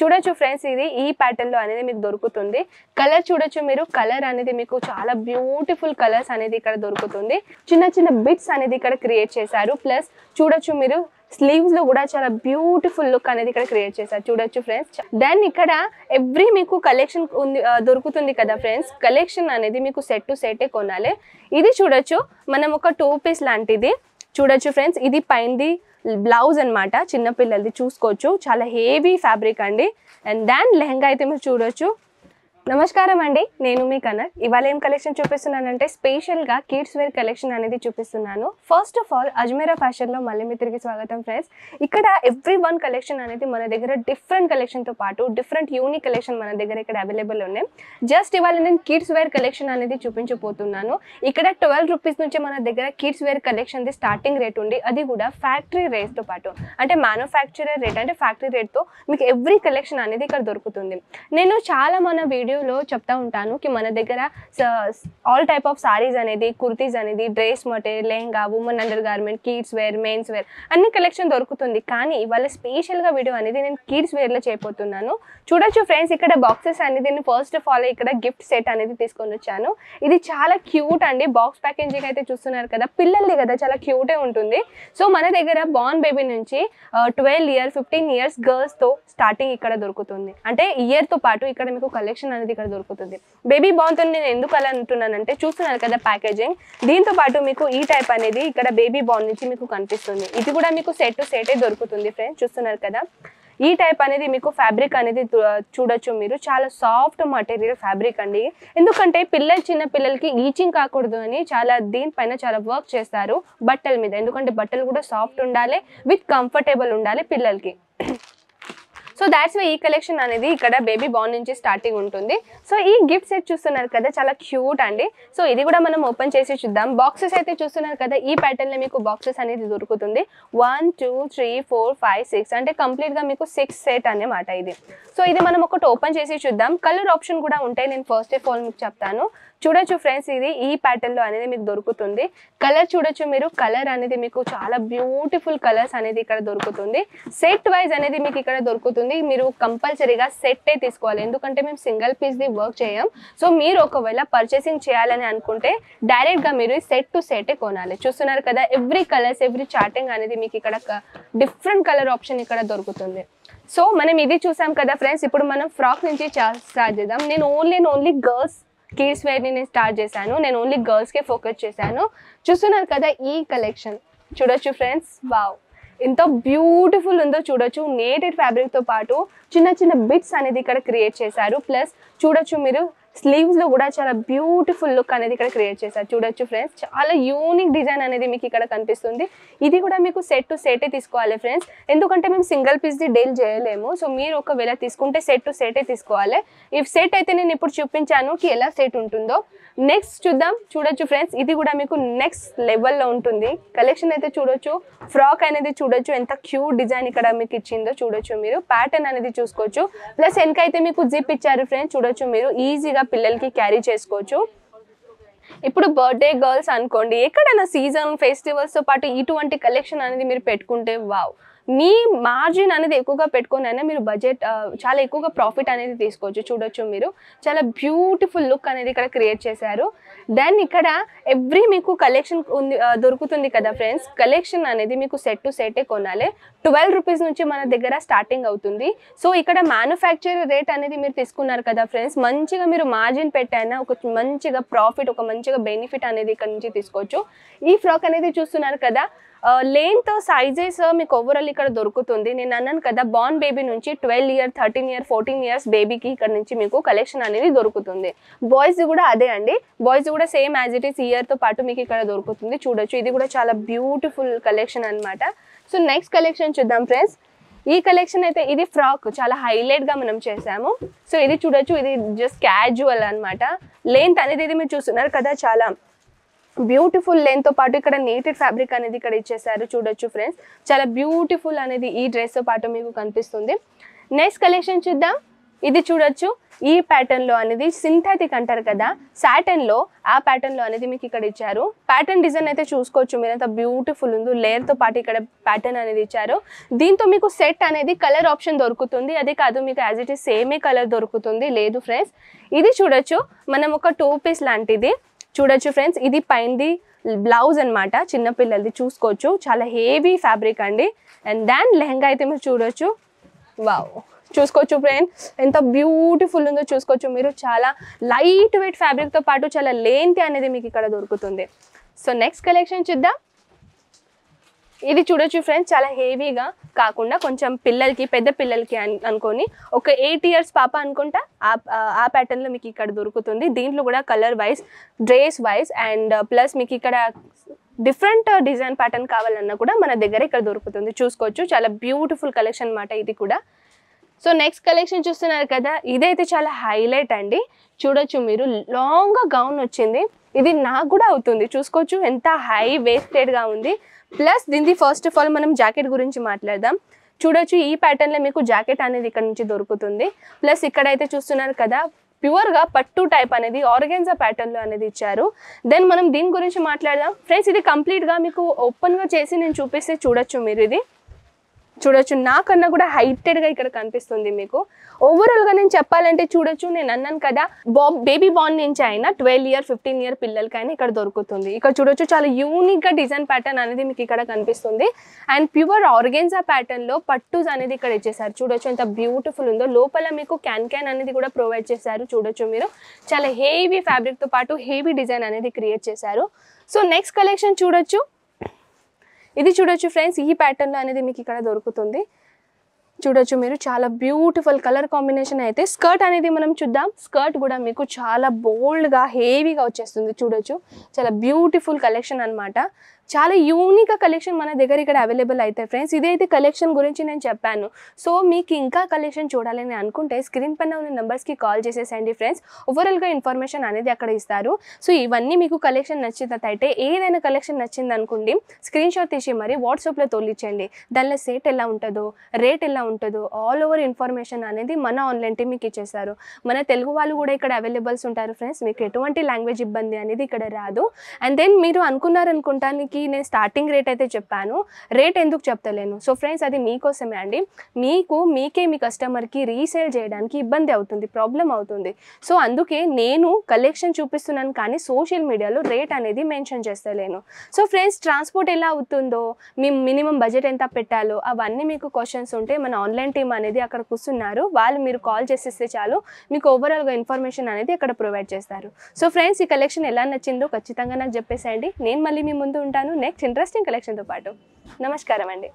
చూడొచ్చు ఫ్రెండ్స్ ఇది ఈ ప్యాటర్న్లో అనేది మీకు దొరుకుతుంది. కలర్ చూడొచ్చు మీరు. కలర్ అనేది మీకు చాలా బ్యూటిఫుల్ కలర్స్ అనేది ఇక్కడ దొరుకుతుంది. చిన్న చిన్న బిట్స్ అనేది ఇక్కడ క్రియేట్ చేశారు. ప్లస్ చూడొచ్చు మీరు స్లీవ్స్లో కూడా చాలా బ్యూటిఫుల్ లుక్ అనేది ఇక్కడ క్రియేట్ చేశారు. చూడొచ్చు ఫ్రెండ్స్ దెన్ ఇక్కడ ఎవ్రీ మీకు కలెక్షన్ ఉంది దొరుకుతుంది కదా ఫ్రెండ్స్ కలెక్షన్ అనేది మీకు సెట్ టు సెటే కొనాలి. ఇది చూడొచ్చు మనం ఒక టూ పీస్ లాంటిది. చూడొచ్చు ఫ్రెండ్స్ ఇది పైనది బ్లౌజ్ అన్నమాట చిన్నపిల్లలది చూసుకోవచ్చు. చాలా హెవీ ఫ్యాబ్రిక్ అండి. అండ్ దాన్ లెహంగా అయితే మీరు చూడొచ్చు. నమస్కారం అండి. నేను మీ కనక్. ఇవాళ ఏం కలెక్షన్ చూపిస్తున్నానంటే స్పెషల్గా కిడ్స్ వేర్ కలెక్షన్ అనేది చూపిస్తున్నాను. ఫస్ట్ ఆఫ్ ఆల్ అజ్మీరా ఫ్యాషన్లో మళ్ళీ మీ తిరిగి స్వాగతం ఫ్రెండ్స్ ఇక్కడ ఎవ్రీ వన్ కలెక్షన్ అనేది మన దగ్గర డిఫరెంట్ కలెక్షన్తో పాటు డిఫరెంట్ యూనిక్ కలెక్షన్ మన దగ్గర ఇక్కడ అవైలబుల్ ఉన్నాయి. జస్ట్ ఇవాళ నేను కిడ్స్ వేర్ కలెక్షన్ అనేది చూపించబోతున్నాను. ఇక్కడ ట్వెల్వ్ రూపీస్ నుంచి మన దగ్గర కిడ్స్ వేర్ కలెక్షన్ది స్టార్టింగ్ రేట్ ఉంది. అది కూడా ఫ్యాక్టరీ రేట్తో పాటు. అంటే మ్యానుఫ్యాక్చరర్ రేట్ అంటే ఫ్యాక్టరీ రేట్తో మీకు ఎవ్రీ కలెక్షన్ అనేది ఇక్కడ దొరుకుతుంది. నేను చాలా మన వీడియోలో చెప్తా ఉంటాను కి మన దగ్గర ఆల్ టైప్ ఆఫ్ సారీస్ అనేది కుర్తీస్ అనేది dress material lehenga women under garment kids wear men's wear అన్ని కలెక్షన్ దొరుకుతుంది. కానీ ఇవాళ స్పెషల్గా వీడియో అనేది నేను కిడ్స్ వేర్లో చేయబోతున్నాను చూడొచ్చు ఫ్రెండ్స్ ఇక్కడ బాక్సెస్ అనేది నేను ఫస్ట్ ఆఫ్ ఆల్ ఇక్కడ గిఫ్ట్ సెట్ అనేది తీసుకొని వచ్చాను. ఇది చాలా క్యూట్ అండి. బాక్స్ ప్యాకేజింగ్ అయితే చూస్తున్నారు కదా. పిల్లలది కదా చాలా క్యూటే ఉంటుంది. సో మన దగ్గర బార్న్ బేబీ నుంచి ట్వెల్వ్ ఇయర్ ఫిఫ్టీన్ ఇయర్స్ గర్ల్స్తో స్టార్టింగ్ ఇక్కడ దొరుకుతుంది. అంటే ఇయర్తో పాటు ఇక్కడ మీకు కలెక్షన్ అనేది ఇక్కడ దొరుకుతుంది. బేబీ బాన్తో నేను ఎందుకు అలా అంటున్నానంటే చూస్తున్నాను కదా ప్యాకేజింగ్ దీంతో పాటు మీకు ఈ టైప్ అనేది ఇక్కడ బేబీ బాన్ నుంచి మీకు కనిపిస్తుంది. ఇది కూడా మీకు సెట్ టు సెటే దొరుకుతుంది ఫ్రెండ్స్ చూస్తున్నారు కదా. ఈ టైప్ అనేది మీకు ఫ్యాబ్రిక్ అనేది చూడొచ్చు మీరు. చాలా సాఫ్ట్ మటీరియల్ ఫ్యాబ్రిక్ అండి. ఎందుకంటే పిల్లలు చిన్న పిల్లలకి ఈచింగ్ కాకూడదు అని చాలా దీనిపైన చాలా వర్క్ చేస్తారు బట్టల మీద. ఎందుకంటే బట్టలు కూడా సాఫ్ట్ ఉండాలి విత్ కంఫర్టబుల్ ఉండాలి పిల్లలకి. సో దాట్స్ వై ఈ కలెక్షన్ అనేది ఇక్కడ బేబీ బాన్ నుంచి స్టార్టింగ్ ఉంటుంది. సో ఈ గిఫ్ట్ సెట్ చూస్తున్నారు కదా చాలా క్యూట్ అండి. సో ఇది కూడా మనం ఓపెన్ చేసి చూద్దాం. బాక్సెస్ అయితే చూస్తున్నారు కదా ఈ ప్యాటర్న్లో లో మీకు బాక్సెస్ అనేది దొరుకుతుంది. One two three four five six అంటే కంప్లీట్గా గా మీకు సిక్స్ సెట్ అన్నమాట ఇది. సో ఇది మనం ఒకటి ఓపెన్ చేసి చూద్దాం. కలర్ ఆప్షన్ కూడా ఉంటాయి. నేను ఫస్ట్ ఆఫ్ ఆల్ మీకు చెప్తాను. చూడొచ్చు ఫ్రెండ్స్ ఇది ఈ ప్యాటర్న్లో లో అనేది మీకు దొరుకుతుంది. కలర్ చూడొచ్చు మీరు. కలర్ అనేది మీకు చాలా బ్యూటిఫుల్ కలర్స్ అనేది ఇక్కడ దొరుకుతుంది. సెట్ వైజ్ అనేది మీకు ఇక్కడ దొరుకుతుంది. మీరు కంపల్సరీగా సెట్టే తీసుకోవాలి. ఎందుకంటే మేము సింగిల్ పీస్ది వర్క్ చేయం. సో మీరు ఒకవేళ పర్చేసింగ్ చేయాలని అనుకుంటే డైరెక్ట్గా మీరు సెట్ టు సెటే కొనాలి. చూస్తున్నారు కదా ఎవ్రీ కలర్స్ ఎవ్రీ చార్టింగ్ అనేది మీకు ఇక్కడ డిఫరెంట్ కలర్ ఆప్షన్ ఇక్కడ దొరుకుతుంది. సో మనం ఇది చూసాం కదా ఫ్రెండ్స్ ఇప్పుడు మనం ఫ్రాక్ నుంచి స్టార్ట్ చేద్దాం. నేను ఓన్లీ ఓన్లీ గర్ల్స్ కిడ్స్ వేర్ని నేను స్టార్ట్ చేశాను. నేను ఓన్లీ గర్ల్స్కే ఫోకస్ చేశాను. చూస్తున్నారు కదా ఈ కలెక్షన్ చూడొచ్చు ఫ్రెండ్స్ వావ్ ఎంత బ్యూటిఫుల్ ఉందో చూడొచ్చు. నేటెడ్ ఫ్యాబ్రిక్తో పాటు చిన్న చిన్న బిట్స్ అనేది ఇక్కడ క్రియేట్ చేశారు. ప్లస్ చూడొచ్చు మీరు స్లీవ్స్లో కూడా చాలా బ్యూటిఫుల్ లుక్ అనేది ఇక్కడ క్రియేట్ చేశారు. చూడొచ్చు ఫ్రెండ్స్ చాలా యూనిక్ డిజైన్ అనేది మీకు ఇక్కడ కనిపిస్తుంది. ఇది కూడా మీకు సెట్ టు సెటే తీసుకోవాలి ఫ్రెండ్స్ ఎందుకంటే మేము సింగిల్ పీస్ ది డీల్ చేయలేము. సో మీరు ఒకవేళ తీసుకుంటే సెట్ టు సెటే తీసుకోవాలి. ఈ సెట్ అయితే నేను ఇప్పుడు చూపించాను కి ఎలా సెట్ ఉంటుందో. నెక్స్ట్ చూద్దాం. చూడొచ్చు ఫ్రెండ్స్ ఇది కూడా మీకు నెక్స్ట్ లెవెల్లో ఉంటుంది. కలెక్షన్ అయితే చూడొచ్చు. ఫ్రాక్ అనేది చూడొచ్చు. ఎంత క్యూట్ డిజైన్ ఇక్కడ మీకు ఇచ్చిందో చూడొచ్చు మీరు. ప్యాటర్న్ అనేది చూసుకోవచ్చు. ప్లస్ వెనక అయితే మీకు జిప్ ఇచ్చారు ఫ్రెండ్స్ చూడొచ్చు మీరు. ఈజీగా పిల్లలకి క్యారీ చేసుకోవచ్చు. ఇప్పుడు బర్త్డే గర్ల్స్ అనుకోండి ఎక్కడైనా సీజన్ ఫెస్టివల్స్తో పాటు ఇటువంటి కలెక్షన్ అనేది మీరు పెట్టుకుంటే వావ్ మీ మార్జిన్ అనేది ఎక్కువగా పెట్టుకొని అయినా మీరు బడ్జెట్ చాలా ఎక్కువగా ప్రాఫిట్ అనేది తీసుకోవచ్చు. చూడొచ్చు మీరు. చాలా బ్యూటిఫుల్ లుక్ అనేది ఇక్కడ క్రియేట్ చేశారు. దెన్ ఇక్కడ ఎవ్రీ మీకు కలెక్షన్ ఉంది దొరుకుతుంది కదా ఫ్రెండ్స్ కలెక్షన్ అనేది మీకు సెట్ టు సెటే కొనాలి. ట్వెల్వ్ రూపీస్ నుంచి మన దగ్గర స్టార్టింగ్ అవుతుంది. సో ఇక్కడ మ్యానుఫ్యాక్చర్ రేట్ అనేది మీరు తీసుకున్నారు కదా ఫ్రెండ్స్ మంచిగా మీరు మార్జిన్ పెట్టైనా ఒక మంచిగా ప్రాఫిట్ ఒక మంచిగా బెనిఫిట్ అనేది ఇక్కడ నుంచి తీసుకోవచ్చు. ఈ ఫ్రాక్ అనేది చూస్తున్నారు కదా లెంత్ సైజెస్ uh, మీకు ఓవరాల్ ఇక్కడ దొరుకుతుంది. నేను అన్నాను కదా బార్న్ బేబీ నుంచి twelve year thirteen year fourteen years బేబీకి ఇక్కడ నుంచి మీకు కలెక్షన్ అనేది దొరుకుతుంది. బాయ్స్ కూడా అదే అండి. బాయ్స్ కూడా సేమ్ యాజ్ ఇట్ ఈస్ ఇయర్తో పాటు మీకు ఇక్కడ దొరుకుతుంది. చూడొచ్చు. ఇది కూడా చాలా బ్యూటిఫుల్ కలెక్షన్ అన్నమాట. సో నెక్స్ట్ కలెక్షన్ చూద్దాం ఫ్రెండ్స్ ఈ కలెక్షన్ అయితే ఇది ఫ్రాక్ చాలా హైలైట్గా మనం చేసాము సో ఇది చూడొచ్చు. ఇది జస్ట్ క్యాజువల్ అనమాట లెంత్ అనేది ఇది మీరు చూస్తున్నారు కదా చాలా బ్యూటిఫుల్ లెంత్తో పాటు ఇక్కడ నేటెడ్ ఫ్యాబ్రిక్ అనేది ఇక్కడ ఇచ్చేసారు చూడొచ్చు ఫ్రెండ్స్. చాలా బ్యూటిఫుల్ అనేది ఈ డ్రెస్తో పాటు మీకు కనిపిస్తుంది. నెక్స్ట్ కలెక్షన్ చూద్దాం. ఇది చూడొచ్చు. ఈ ప్యాటర్న్లో అనేది సింథటిక్ అంటారు కదా. సాటన్లో ఆ ప్యాటర్న్లో అనేది మీకు ఇక్కడ ఇచ్చారు. ప్యాటర్న్ డిజైన్ అయితే చూసుకోవచ్చు మీరు. అంత బ్యూటిఫుల్ ఉందో లేయర్తో పాటు ఇక్కడ ప్యాటర్న్ అనేది ఇచ్చారు. దీంతో మీకు సెట్ అనేది కలర్ ఆప్షన్ దొరుకుతుంది. అదే కాదు మీకు యాజ్ ఇట్ ఈస్ సేమే కలర్ దొరుకుతుంది. లేదు ఫ్రెండ్స్. ఇది చూడొచ్చు. మనం ఒక టూ పీస్ లాంటిది. చూడొచ్చు ఫ్రెండ్స్. ఇది పైనది బ్లౌజ్ అన్నమాట. చిన్నపిల్లలది చూసుకోవచ్చు. చాలా హెవీ ఫ్యాబ్రిక్ అండి. అండ్ దాన్ లెహంగా అయితే మీరు చూడొచ్చు. వావ్. చూసుకోవచ్చు ఫ్రెండ్ ఎంత బ్యూటిఫుల్ ఉందో చూసుకోవచ్చు మీరు. చాలా లైట్ వెయిట్ ఫ్యాబ్రిక్తో పాటు చాలా లేంతి అనేది మీకు ఇక్కడ దొరుకుతుంది. సో నెక్స్ట్ కలెక్షన్ చూద్దాం. ఇది చూడొచ్చు ఫ్రెండ్స్ చాలా హెవీగా కాకుండా కొంచెం పిల్లలకి పెద్ద పిల్లలకి అనుకొని ఒక ఎయిట్ ఇయర్స్ పాప అనుకుంటా ఆ ఆ ప్యాటర్న్లో మీకు ఇక్కడ దొరుకుతుంది. దీంట్లో కూడా colour wise dress wise and plus మీకు ఇక్కడ డిఫరెంట్ డిజైన్ ప్యాటర్న్ కావాలన్నా కూడా మన దగ్గర ఇక్కడ దొరుకుతుంది. చూసుకోవచ్చు. చాలా బ్యూటిఫుల్ కలెక్షన్ అన్నమాట ఇది కూడా. సో నెక్స్ట్ కలెక్షన్ చూస్తున్నారు కదా ఇదైతే చాలా హైలైట్ అండి. చూడొచ్చు మీరు. లాంగ్గా గౌన్ వచ్చింది. ఇది నాకు కూడా అవుతుంది. చూసుకోవచ్చు ఎంత హై వేస్టెడ్గా ఉంది. ప్లస్ దీనిది ఫస్ట్ ఆఫ్ ఆల్ మనం జాకెట్ గురించి మాట్లాడదాం. చూడొచ్చు ఈ ప్యాటర్న్లో మీకు జాకెట్ అనేది ఇక్కడ నుంచి దొరుకుతుంది. ప్లస్ ఇక్కడైతే చూస్తున్నారు కదా ప్యూర్గా పట్టు టైప్ అనేది ఆర్గెన్జా ప్యాటర్న్లో అనేది ఇచ్చారు. దెన్ మనం దీని గురించి మాట్లాడదాం. ఫ్రెండ్స్ ఇది కంప్లీట్గా మీకు ఓపెన్గా చేసి నేను చూపిస్తే చూడొచ్చు మీరు ఇది. చూడొచ్చు. నాకన్నా కూడా హైటెడ్గా ఇక్కడ కనిపిస్తుంది మీకు. ఓవరాల్గా నేను చెప్పాలంటే చూడొచ్చు నేను అన్నాను కదా బాబ్ బేబీ బాన్ నుంచి అయినా ట్వెల్వ్ ఇయర్ ఫిఫ్టీన్ ఇయర్ పిల్లలకైనా ఇక్కడ దొరుకుతుంది. ఇక్కడ చూడొచ్చు చాలా యూనిక్గా డిజైన్ ప్యాటర్న్ అనేది మీకు ఇక్కడ కనిపిస్తుంది. అండ్ ప్యూర్ ఆర్గెన్జా ప్యాటర్న్లో పట్టుస్ అనేది ఇక్కడ ఇచ్చేసారు చూడొచ్చు ఎంత బ్యూటిఫుల్ ఉందో. లోపల మీకు క్యాన్ క్యాన్ అనేది కూడా ప్రొవైడ్ చేశారు. చూడొచ్చు మీరు. చాలా హెవీ ఫ్యాబ్రిక్తో పాటు హెవీ డిజైన్ అనేది క్రియేట్ చేశారు. సో నెక్స్ట్ కలెక్షన్ చూడొచ్చు. ఇది చూడొచ్చు ఫ్రెండ్స్ ఈ ప్యాటర్న్లో అనేది మీకు ఇక్కడ దొరుకుతుంది. చూడొచ్చు మీరు. చాలా బ్యూటిఫుల్ కలర్ కాంబినేషన్ అయితే స్కర్ట్ అనేది మనం చూద్దాం. స్కర్ట్ కూడా మీకు చాలా బోల్డ్గా హెవీగా వచ్చేస్తుంది చూడొచ్చు. చాలా బ్యూటిఫుల్ కలెక్షన్ అన్నమాట. చాలా యూనిక్ కలెక్షన్ మన దగ్గర ఇక్కడ అవైలబుల్ అయితే ఫ్రెండ్స్ ఇదైతే కలెక్షన్ గురించి నేను చెప్పాను. సో మీకు ఇంకా కలెక్షన్ చూడాలని అనుకుంటే స్క్రీన్ పైన ఉన్న నెంబర్స్కి కాల్ చేసేసండి ఫ్రెండ్స్ ఓవరాల్గా ఇన్ఫర్మేషన్ అనేది అక్కడ ఇస్తారు. సో ఇవన్నీ మీకు కలెక్షన్ నచ్చినట్టయితే ఏదైనా కలెక్షన్ నచ్చింది అనుకోండి స్క్రీన్ షాట్ తీసి మరి వాట్సాప్లో తోలిచ్చండి దానిలో సేట్ ఎలా ఉంటుందో రేట్ ఎలా ఉంటుందో ఆల్ ఓవర్ ఇన్ఫర్మేషన్ అనేది మన ఆన్లైన్ టీం మీకు ఇచ్చేసారు మన తెలుగు వాళ్ళు కూడా ఇక్కడ అవైలబుల్స్ ఉంటారు ఫ్రెండ్స్ మీకు ఎటువంటి లాంగ్వేజ్ ఇబ్బంది అనేది ఇక్కడ రాదు. అండ్ దెన్ మీరు అనుకున్నారనుకుంటానికి నేను స్టార్టింగ్ రేట్ అయితే చెప్పాను. రేట్ ఎందుకు చెప్తలేను? సో ఫ్రెండ్స్ అది మీకోసమే అండి. మీకు మీకే మీ కస్టమర్కి రీసేల్ చేయడానికి ఇబ్బంది అవుతుంది ప్రాబ్లం అవుతుంది. సో అందుకే నేను కలెక్షన్ చూపిస్తున్నాను కానీ సోషల్ మీడియాలో రేట్ అనేది మెన్షన్ చేస్తలేను. సో ఫ్రెండ్స్ ట్రాన్స్పోర్ట్ ఎలా అవుతుందో మీ మినిమం బడ్జెట్ ఎంత పెట్టాలో అవన్నీ మీకు క్వశ్చన్స్ ఉంటే మన ఆన్లైన్ టీమ్ అనేది అక్కడ కూర్చున్నారు. వాళ్ళు మీరు కాల్ చేసేస్తే చాలు మీకు ఓవరాల్గా ఇన్ఫర్మేషన్ అనేది అక్కడ ప్రొవైడ్ చేస్తారు. సో ఫ్రెండ్స్ ఈ కలెక్షన్ ఎలా నచ్చిందో ఖచ్చితంగా నాకు చెప్పేసేయండి. నేను మళ్ళీ మీ ముందు ఉంటాను. నెక్స్ట్ ఇంట్రెస్టింగ్ కలెక్షన్తో పాటు. నమస్కారం అండి.